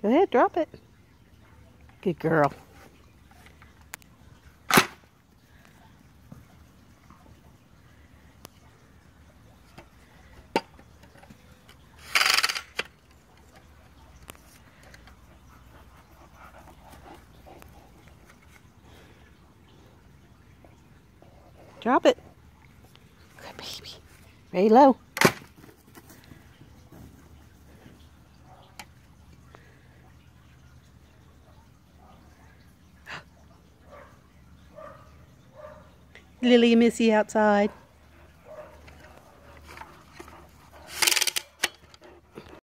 Go ahead, drop it. Good girl. Drop it. Good baby. Very low. Lily and Missy outside.